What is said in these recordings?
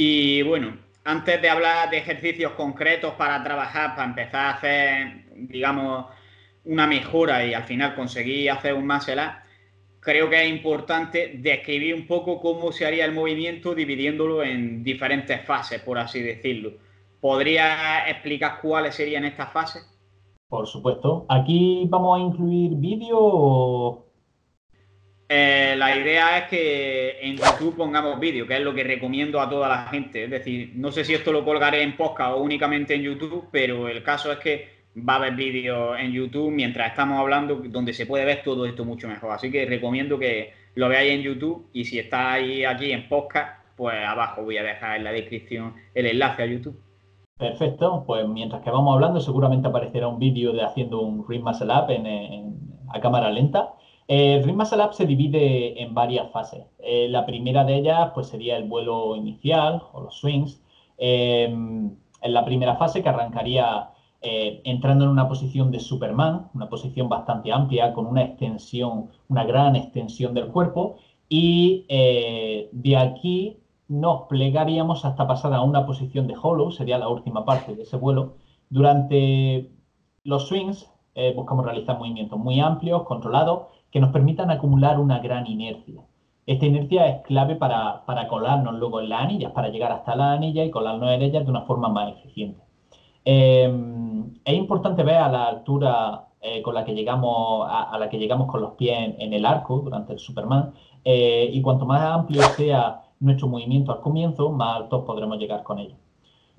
Y bueno, antes de hablar de ejercicios concretos para trabajar, para empezar a hacer, digamos, una mejora y al final conseguir hacer un muscle up, creo que es importante describir un poco cómo se haría el movimiento dividiéndolo en diferentes fases, por así decirlo. ¿Podría explicar cuáles serían estas fases? Por supuesto. ¿Aquí vamos a incluir vídeo o...? Eh, la idea es que en YouTube pongamos vídeo, que es lo que recomiendo a toda la gente. Es decir, no sé si esto lo colgaré en podcast o únicamente en YouTube, pero el caso es que va a haber vídeo en YouTube mientras estamos hablando, donde se puede ver todo esto mucho mejor. Así que recomiendo que lo veáis en YouTube y si estáis aquí en podcast, pues abajo voy a dejar en la descripción el enlace a YouTube. Perfecto, pues mientras que vamos hablando seguramente aparecerá un vídeo de haciendo un Ring Muscle Up en, a cámara lenta. Up se divide en varias fases. Eh, la primera de ellas pues sería el vuelo inicial o los swings. Eh, en la primera fase que arrancaría eh, entrando en una posición de Superman, una posición bastante amplia, con una extensión, una gran extensión del cuerpo, y eh, de aquí nos plegaríamos hasta pasar a una posición de hollow, sería la última parte de ese vuelo. Durante los swings eh, buscamos realizar movimientos muy amplios, controlados, que nos permitan acumular una gran inercia. Esta inercia es clave para, para colarnos luego en las anillas, para llegar hasta la anilla y colarnos en ellas de una forma más eficiente. Em, es importante ver a la altura eh, con la que llegamos, a, la que llegamos con los pies en, el arco durante el Superman. Eh, y cuanto más amplio sea nuestro movimiento al comienzo, más altos podremos llegar con ello.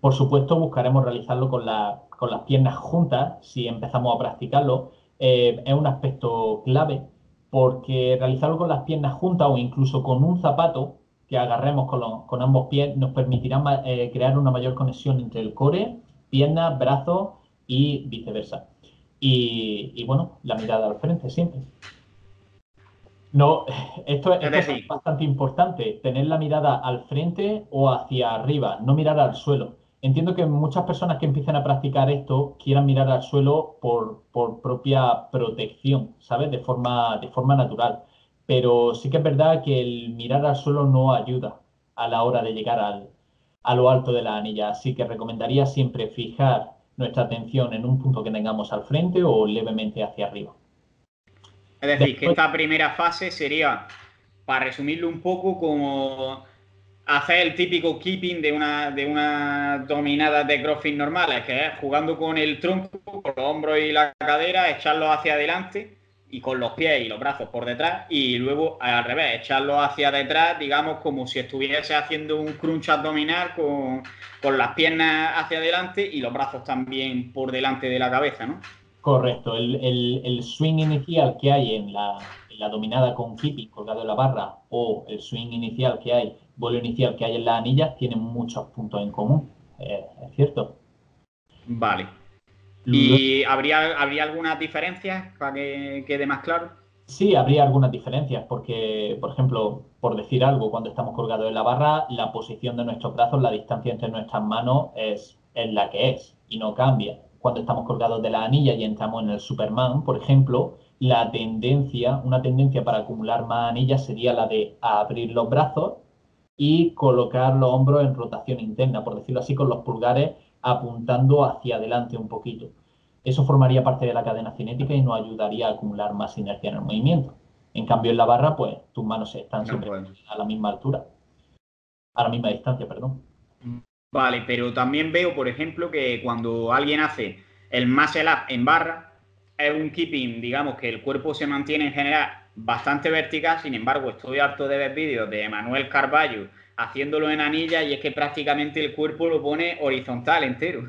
Por supuesto, buscaremos realizarlo con, con las piernas juntas si empezamos a practicarlo. Eh, es un aspecto clave porque realizarlo con las piernas juntas o incluso con un zapato que agarremos con, con ambos pies nos permitirá crear una mayor conexión entre el core piernas, brazos y viceversa. Y, bueno, la mirada al frente siempre. No, esto, es bastante importante, tener la mirada al frente o hacia arriba, no mirar al suelo. Entiendo que muchas personas que empiecen a practicar esto quieran mirar al suelo por, propia protección, ¿sabes? De forma, de forma natural. Pero sí que es verdad que el mirar al suelo no ayuda a la hora de llegar al, a lo alto de la anilla. Así que recomendaría siempre fijar nuestra atención en un punto que tengamos al frente o levemente hacia arriba. Es decir, que esta primera fase sería, para resumirlo un poco, como hacer el típico keeping de una, de una dominada de crossfit normales, que es jugando con el tronco, con los hombros y la cadera, echarlo hacia adelante y con los pies y los brazos por detrás y luego al revés, echarlo hacia detrás, digamos como si estuviese haciendo un crunch abdominal con, con las piernas hacia adelante y los brazos también por delante de la cabeza, ¿no? Correcto, el, el, swing inicial que hay en la, la dominada con keeping colgado en la barra o el swing inicial que hay, vuelo inicial que hay en las anillas, tienen muchos puntos en común, eh, es cierto. Vale, ¿Y habría, habría algunas diferencias para que quede más claro? Sí, habría algunas diferencias, porque, por ejemplo, por decir algo, cuando estamos colgados en la barra, la posición de nuestros brazos, la distancia entre nuestras manos es, es la que es y no cambia. Cuando estamos colgados de la anilla y entramos en el Superman, por ejemplo, la tendencia, una tendencia para acumular más anillas sería la de abrir los brazos y colocar los hombros en rotación interna, por decirlo así, con los pulgares apuntando hacia adelante un poquito. Eso formaría parte de la cadena cinética y nos ayudaría a acumular más inercia en el movimiento. En cambio, en la barra, pues tus manos están siempre a la misma altura, a la misma distancia, perdón. Vale, pero también veo, por ejemplo, que cuando alguien hace el muscle up en barra, es un keeping, digamos, que el cuerpo se mantiene en general bastante vertical, sin embargo, estoy harto de ver vídeos de Manuel Carballo haciéndolo en anilla y es que prácticamente el cuerpo lo pone horizontal entero.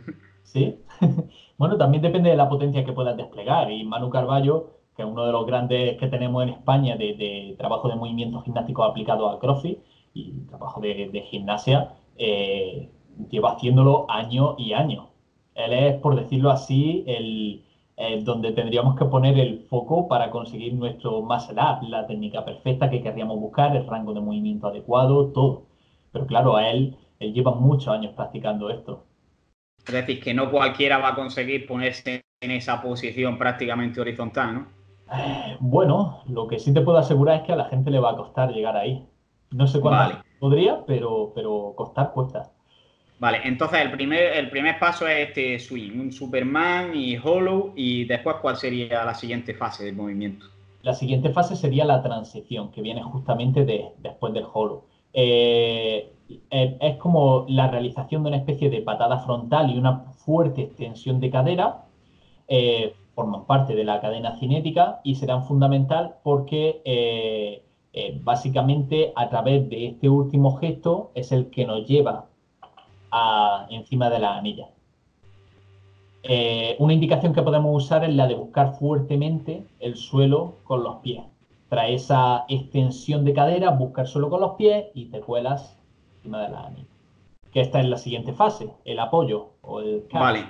Sí, bueno, también depende de la potencia que puedas desplegar y Manu Carballo, que es uno de los grandes que tenemos en España de, trabajo de movimientos gimnásticos aplicados al CrossFit y trabajo de, gimnasia, eh, lleva haciéndolo años y años. Él es, por decirlo así, el, donde tendríamos que poner el foco para conseguir nuestro muscle up, la técnica perfecta que querríamos buscar, el rango de movimiento adecuado, todo. Pero claro, a él, él lleva muchos años practicando esto. Es decir, que no cualquiera va a conseguir ponerse en esa posición prácticamente horizontal, ¿no? Eh, bueno, lo que sí te puedo asegurar es que a la gente le va a costar llegar ahí. No sé cuántas Podría, pero, pero costar cuesta. Vale, entonces el primer, el primer paso es este swing, un Superman y Hollow, y después cuál sería la siguiente fase del movimiento. La siguiente fase sería la transición, que viene justamente de, después del Hollow. Eh, eh, es como la realización de una especie de patada frontal y una fuerte extensión de cadera. Eh, forman parte de la cadena cinética y serán fundamental porque básicamente a través de este último gesto es el que nos lleva encima de la anilla. Eh, una indicación que podemos usar es la de buscar fuertemente el suelo con los pies. Trae esa extensión de cadera, busca el suelo con los pies y te cuelas encima de la anilla. Que esta es la siguiente fase, el apoyo o el Vale.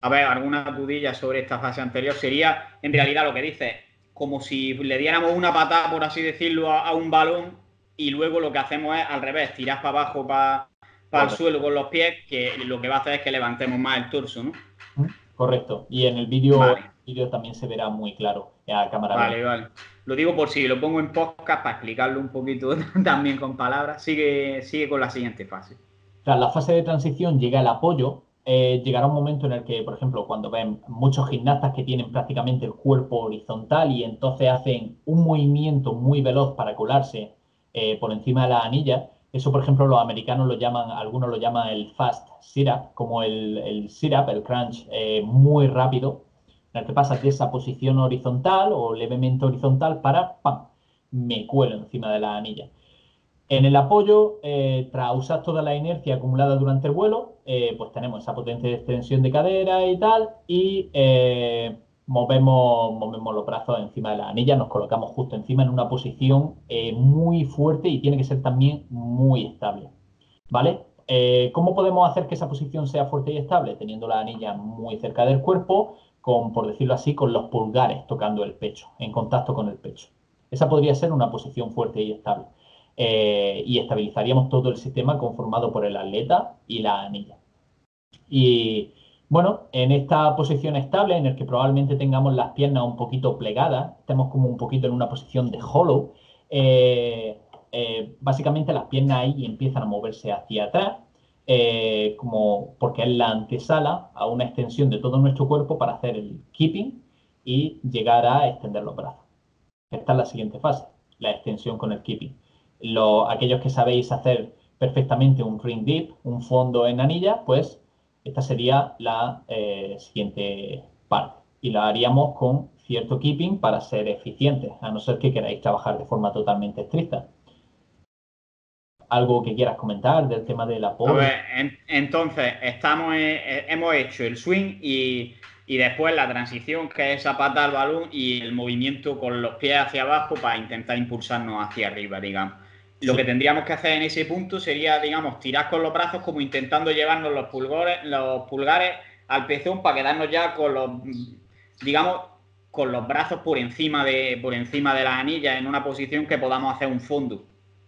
A ver, alguna dudilla sobre esta fase anterior sería, en realidad, lo que dice, como si le diéramos una patada, por así decirlo, a, a un balón y luego lo que hacemos es al revés, tirar para abajo para para el suelo con los pies, que lo que va a hacer es que levantemos más el torso, ¿no? Correcto. Y en el vídeo también se verá muy claro a cámara. Vale, vale. Lo digo por si lo pongo en podcast para explicarlo un poquito también con palabras. Sigue, sigue con la siguiente fase. Tras la fase de transición llega el apoyo. Eh, llegará un momento en el que, por ejemplo, cuando ven muchos gimnastas que tienen prácticamente el cuerpo horizontal y entonces hacen un movimiento muy veloz para colarse eh, por encima de la anilla, eso, por ejemplo, los americanos lo llaman, algunos lo llaman el fast sit-up, como el, el sit-up, el crunch, eh, muy rápido, en el que pasas de esa posición horizontal o levemente horizontal para, ¡pam!, me cuelo encima de la anilla. En el apoyo, eh, tras usar toda la inercia acumulada durante el vuelo, eh, pues tenemos esa potencia de extensión de cadera y tal, y movemos, movemos los brazos encima de la anilla, nos colocamos justo encima en una posición eh, muy fuerte y tiene que ser también muy estable. ¿Vale? Eh, ¿Cómo podemos hacer que esa posición sea fuerte y estable? Teniendo la anilla muy cerca del cuerpo, con, por decirlo así, con los pulgares tocando el pecho, en contacto con el pecho. Esa podría ser una posición fuerte y estable. Eh, y estabilizaríamos todo el sistema conformado por el atleta y la anilla. Y, bueno, en esta posición estable, en el que probablemente tengamos las piernas un poquito plegadas, estemos como un poquito en una posición de hollow, eh, eh, básicamente las piernas ahí empiezan a moverse hacia atrás, eh, como porque es la antesala a una extensión de todo nuestro cuerpo para hacer el keeping y llegar a extender los brazos. Esta es la siguiente fase, la extensión con el keeping. aquellos que sabéis hacer perfectamente un ring dip, un fondo en anilla, pues esta sería la eh, siguiente parte y la haríamos con cierto keeping para ser eficientes, a no ser que queráis trabajar de forma totalmente estricta. ¿Algo que quieras comentar del tema del apoyo? entonces, estamos, eh, hemos hecho el swing y, y, después la transición, que es esa pata al balón y el movimiento con los pies hacia abajo para intentar impulsarnos hacia arriba, digamos. Lo que tendríamos que hacer en ese punto sería, digamos, tirar con los brazos como intentando llevarnos los pulgares, los pulgares al pezón para quedarnos ya con los, digamos, con los brazos por encima de, por encima de la anilla en una posición que podamos hacer un fondo.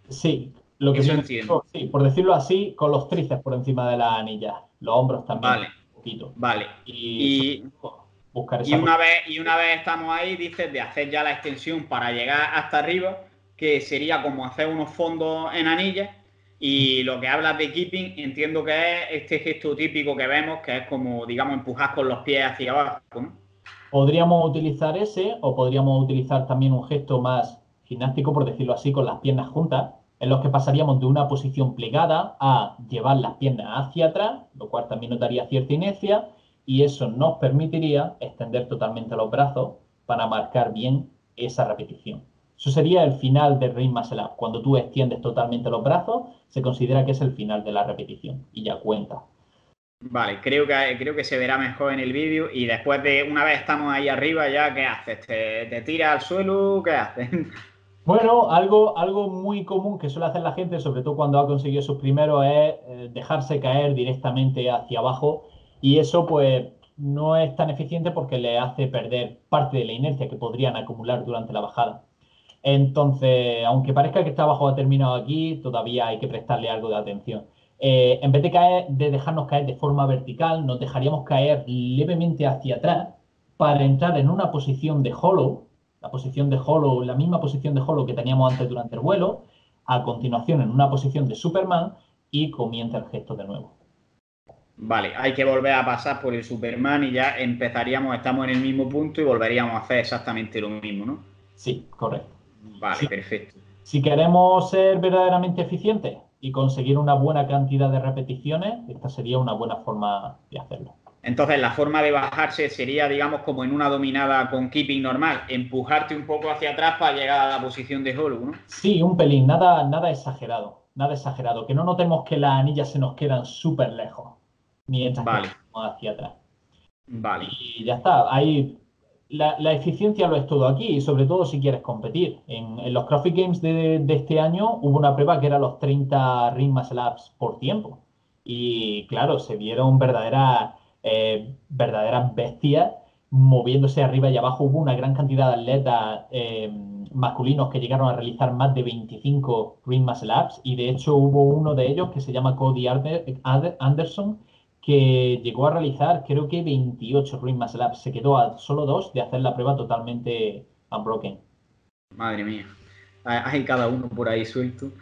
Sí, lo que sí, por decirlo así, con los tríceps por encima de la anilla, los hombros también. Vale. Un poquito. Vale. Y, buscar y una vez y una vez estamos ahí, dices de hacer ya la extensión para llegar hasta arriba que sería como hacer unos fondos en anillas. Y lo que hablas de keeping, entiendo que es este gesto típico que vemos, que es como, digamos, empujar con los pies hacia abajo. Podríamos utilizar ese o podríamos utilizar también un gesto más gimnástico, por decirlo así, con las piernas juntas, en los que pasaríamos de una posición plegada a llevar las piernas hacia atrás, lo cual también notaría cierta inercia, y eso nos permitiría extender totalmente los brazos para marcar bien esa repetición. Eso sería el final del ring muscle up. Cuando tú extiendes totalmente los brazos, se considera que es el final de la repetición y ya cuenta. Vale, creo que, creo que se verá mejor en el vídeo y después de una vez estamos ahí arriba ya, ¿qué haces? ¿Te, te tiras al suelo? ¿Qué haces? Bueno, algo, algo muy común que suele hacer la gente, sobre todo cuando ha conseguido sus primeros, es eh, dejarse caer directamente hacia abajo y eso pues no es tan eficiente porque le hace perder parte de la inercia que podrían acumular durante la bajada. Entonces, aunque parezca que este trabajo ha terminado aquí, todavía hay que prestarle algo de atención. Eh, en vez de, caer, de dejarnos caer de forma vertical, nos dejaríamos caer levemente hacia atrás para entrar en una posición de hollow, la posición de hollow, la misma posición de hollow que teníamos antes durante el vuelo, a continuación en una posición de Superman y comienza el gesto de nuevo. Vale, hay que volver a pasar por el Superman y ya empezaríamos, estamos en el mismo punto y volveríamos a hacer exactamente lo mismo, ¿no? Sí, correcto. Vale, perfecto. Si queremos ser verdaderamente eficientes y conseguir una buena cantidad de repeticiones, esta sería una buena forma de hacerlo. Entonces, la forma de bajarse sería, digamos, como en una dominada con keeping normal, empujarte un poco hacia atrás para llegar a la posición de Hollow, ¿no? Sí, un pelín, nada, nada exagerado, nada exagerado. Que no notemos que las anillas se nos quedan súper lejos mientras vale. vamos hacia atrás. Vale. Y ya está. Ahí la, eficiencia lo es todo aquí, y sobre todo si quieres competir. En, los CrossFit Games de, este año hubo una prueba que era los 30 ring muscle ups por tiempo. Y claro, se vieron verdaderas, eh, verdaderas bestias moviéndose arriba y abajo. Hubo una gran cantidad de atletas eh, masculinos que llegaron a realizar más de 25 ring muscle ups. Y de hecho hubo uno de ellos que se llama Cody Anderson que llegó a realizar creo que 28 Ring Muscle Ups. Se quedó a solo dos de hacer la prueba totalmente unbroken. Madre mía. Hay cada uno por ahí suelto.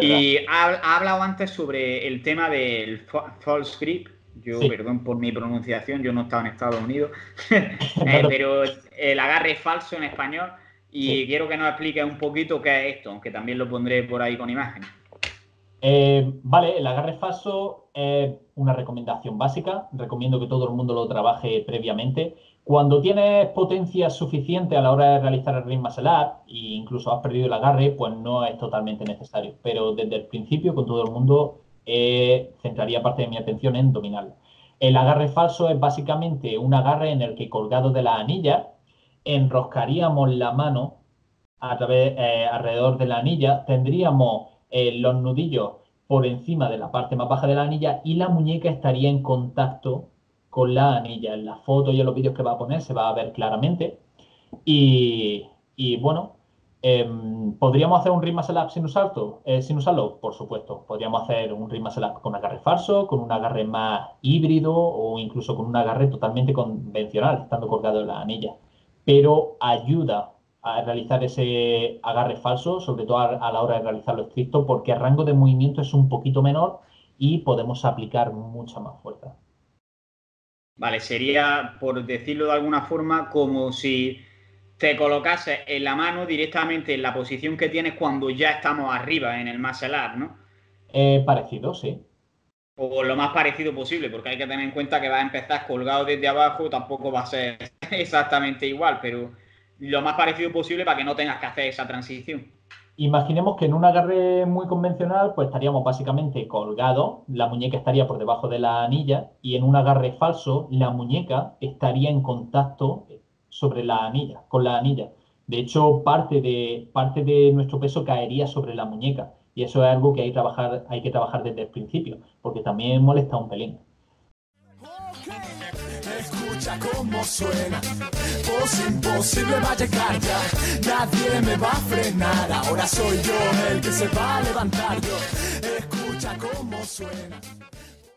Y ha, hablado antes sobre el tema del false grip. Yo, perdón por mi pronunciación, yo no estaba en Estados Unidos, eh, pero el agarre falso en español. Y quiero que nos explique un poquito qué es esto, aunque también lo pondré por ahí con imágenes. Eh, vale, el agarre falso es una recomendación básica. Recomiendo que todo el mundo lo trabaje previamente. Cuando tienes potencia suficiente a la hora de realizar el ring up e incluso has perdido el agarre, pues no es totalmente necesario. Pero desde el principio, con todo el mundo, eh, centraría parte de mi atención en dominarlo. El agarre falso es básicamente un agarre en el que colgado de la anilla enroscaríamos la mano eh, alrededor de la anilla, tendríamos eh, los nudillos por encima de la parte más baja de la anilla y la muñeca estaría en contacto con la anilla. En la foto y en los vídeos que va a poner se va a ver claramente. Y, bueno, em, ¿podríamos hacer un ritmo muscle sin, eh, sin usarlo? Por supuesto. Podríamos hacer un ritmo muscle con agarre falso, con un agarre más híbrido o incluso con un agarre totalmente convencional, estando colgado en la anilla. Pero ayuda a realizar ese agarre falso, sobre todo a, la hora de realizarlo estricto, porque el rango de movimiento es un poquito menor y podemos aplicar mucha más fuerza. Vale, sería, por decirlo de alguna forma, como si te colocases en la mano directamente en la posición que tienes cuando ya estamos arriba en el muscle up, ¿no? Eh, parecido, sí. O lo más parecido posible, porque hay que tener en cuenta que vas a empezar colgado desde abajo, tampoco va a ser exactamente igual, pero lo más parecido posible para que no tengas que hacer esa transición. Imaginemos que en un agarre muy convencional, pues estaríamos básicamente colgados, la muñeca estaría por debajo de la anilla, y en un agarre falso, la muñeca estaría en contacto sobre la anilla, con la anilla. De hecho, parte de, parte de nuestro peso caería sobre la muñeca. Y eso es algo que hay, trabajar, hay que trabajar desde el principio, porque también molesta un pelín escucha cómo suena. Voz imposible va a llegar ya. Nadie me va a frenar. Ahora soy yo el que se va a levantar. Yo escucha cómo suena.